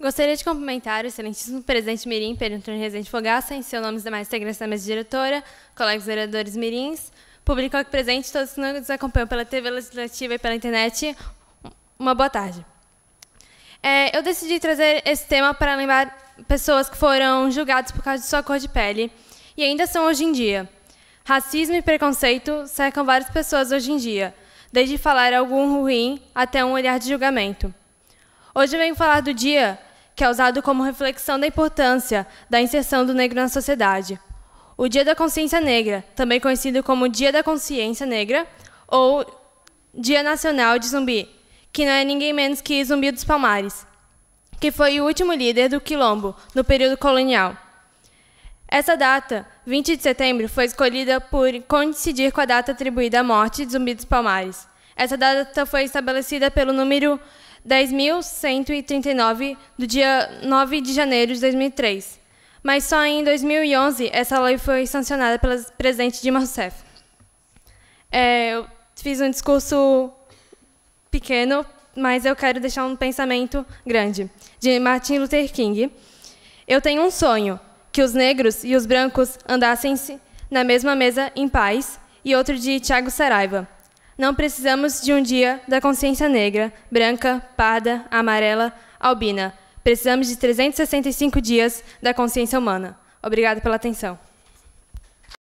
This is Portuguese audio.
Gostaria de cumprimentar o excelentíssimo presidente Mirim, Pedro Antônio Rezende Fogaça, em seu nome os demais integrantes da mesa diretora, colegas vereadores Mirins, público aqui presente, todos que nos acompanham pela TV Legislativa e pela internet, uma boa tarde. É, eu decidi trazer esse tema para lembrar pessoas que foram julgadas por causa de sua cor de pele e ainda são hoje em dia. Racismo e preconceito cercam várias pessoas hoje em dia, desde falar algo ruim até um olhar de julgamento. Hoje eu venho falar do dia que é usado como reflexão da importância da inserção do negro na sociedade. O Dia da Consciência Negra, também conhecido como Dia da Consciência Negra ou Dia Nacional de Zumbi, que não é ninguém menos que Zumbi dos Palmares, que foi o último líder do Quilombo no período colonial. Essa data, 20 de setembro, foi escolhida por coincidir com a data atribuída à morte de Zumbi dos Palmares. Essa data foi estabelecida pelo número 10.139, do dia 9 de janeiro de 2003. Mas só em 2011 essa lei foi sancionada pelo presidente Dilma Rousseff. É, eu fiz um discurso pequeno, mas eu quero deixar um pensamento grande, de Martin Luther King. Eu tenho um sonho, que os negros e os brancos andassem na mesma mesa em paz, e outro de Tiago Saraiva. Não precisamos de um dia da consciência negra, branca, parda, amarela, albina. Precisamos de 365 dias da consciência humana. Obrigada pela atenção.